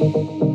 you.